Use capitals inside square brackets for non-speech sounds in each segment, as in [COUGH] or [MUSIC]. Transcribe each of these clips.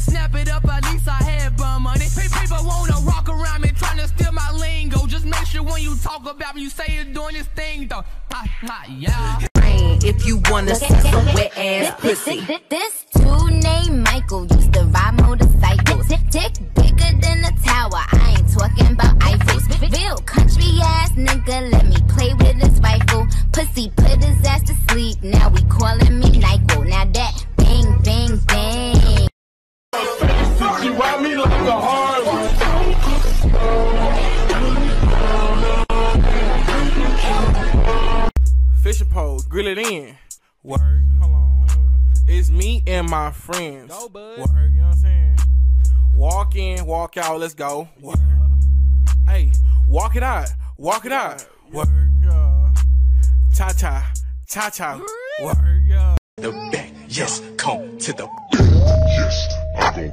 and snap it up, at least I had bum money. People wanna rock around me, trying to steal my lingo. Just make sure when you talk about me, you say you're doing this thing though. Ha, ha, yeah. If you wanna see some wet ass pussy. This dude named Michael used to ride motorcycles. Dick bigger than a tower. I ain't talking about Eiffels. Real country ass nigga, let me play with it in. Work, hold on. It's me and my friends. Go, bud. Work, you know what I'm saying? Walk in, walk out, let's go. Work. Hey, walk it out, walk it out. Work, yeah. Cha cha, cha cha. Work, yeah. the back. Yes, come to the Yes, I gon'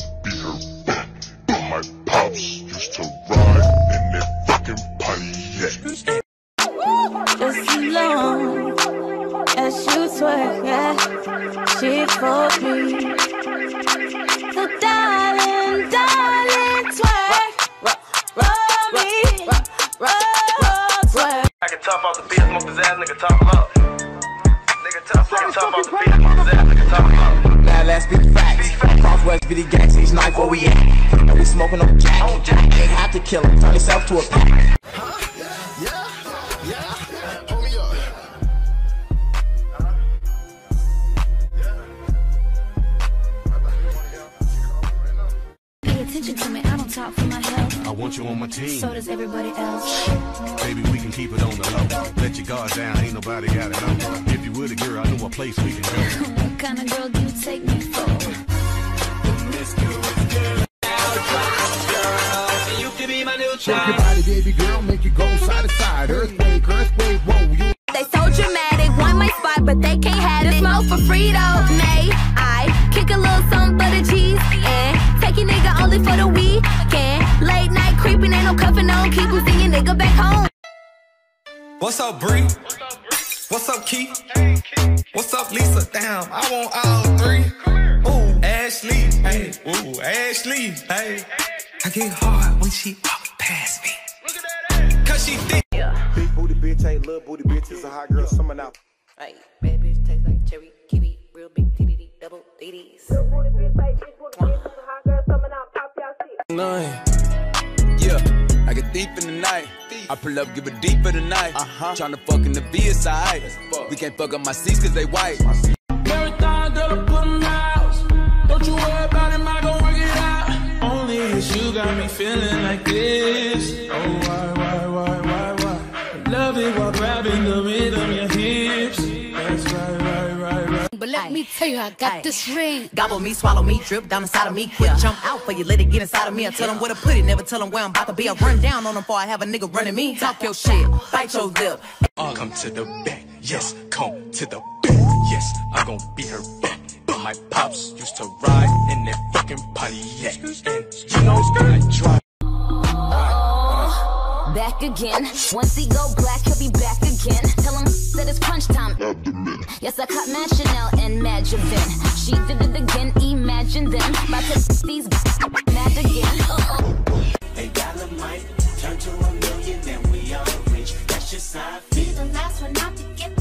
as you twerk, yeah. She for me. So darling, darling, twerk for me. Oh, twerk. Nigga tough off the beat, smoke his ass, nigga tough up. Nigga tough, nigga tough off the beat, smoke his ass, nigga tough up. Now let's be facts. Crosswest be the gang, each night where we at. We smoking on jack. Ain't have to kill him, turn yourself to a pack. Me, I for my health. I want you on my team. So does everybody else. Baby, we can keep it on the low. Let your guard down, ain't nobody got it on. If you were the girl, I know a place we can go. [LAUGHS] What kind of girl do you take me for? Shake your body, baby girl, make it go side to side. Earthquake, nigga back home. What's up, Bree? What's up, Keith? What's up, Lisa? Damn, I want all three. Ooh, Ashley, hey, ooh, Ashley, hey. I get hard when she walk past me. Look at that ass. Cause she thick. Big booty bitch ain't little booty bitch. It's a hot girl summer now. Hey, bad bitch taste like cherry, kiwi, real big TDD, double DDs. Nine. Yeah, I get deep in the night. I pull up, give it deep for the night. Uh-huh. Tryna fuck in the VSI. We can't fuck up my seats cause they white. Marathon, girl, I put 'em out. Don't you worry about it, I gon' work it out. Only it's you got me feeling like this. Oh, why, why, why, why, why? Love it while grabbing the rhythm, your hips. But let me tell you, I got this ring. Gobble me, swallow me, drip down inside of me. Quick jump out for you, let it get inside of me. I tell them where to put it, never tell them where I'm about to be. I run down on them before I have a nigga running me. Talk your shit, bite your lip. Uh, come to the back. Yes, come to the back. Yes, I gon' be her back. But My pops used to ride in that fucking Pontiac. And you know I drive. Back again. Once he go black, he'll be back again. Tell him that it's crunch time. Abdomen. Yes, I caught Mad Chanel and Mad Javin. She did it again, imagine them. About to these mad again. Uh-oh. They got a mic, turn to a million, and we all rich. That's just how I feel. Be the last one not to get